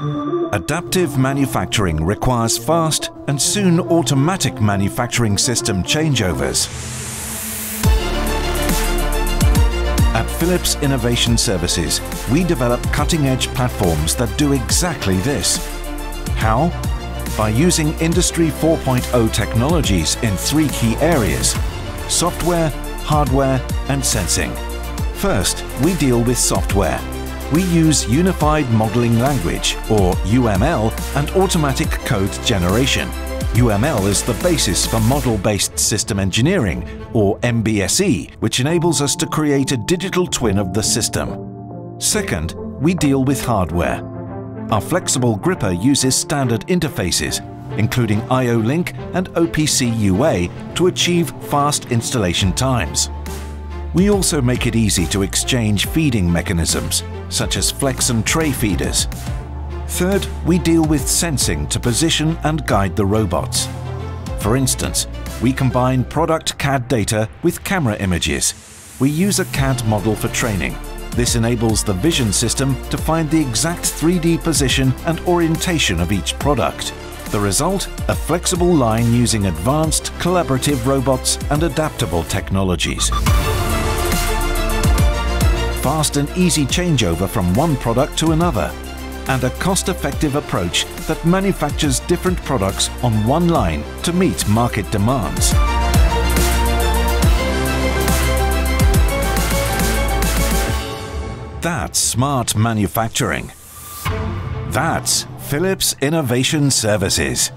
Adaptive manufacturing requires fast and soon automatic manufacturing system changeovers. At Philips Innovation Services, we develop cutting-edge platforms that do exactly this. How? By using Industry 4.0 technologies in three key areas, software, hardware and sensing. First, we deal with software. We use Unified Modeling Language, or UML, and automatic code generation. UML is the basis for model-based system engineering, or MBSE, which enables us to create a digital twin of the system. Second, we deal with hardware. Our flexible gripper uses standard interfaces, including IO-Link and OPC UA to achieve fast installation times. We also make it easy to exchange feeding mechanisms, such as flex and tray feeders, Third, we deal with sensing to position and guide the robots. For instance, we combine product CAD data with camera images. We use a CAD model for training. This enables the vision system to find the exact 3D position and orientation of each product. The result? A flexible line using advanced collaborative robots and adaptable technologies. Fast and easy changeover from one product to another and a cost-effective approach that manufactures different products on one line to meet market demands. That's smart manufacturing. That's Philips Innovation Services.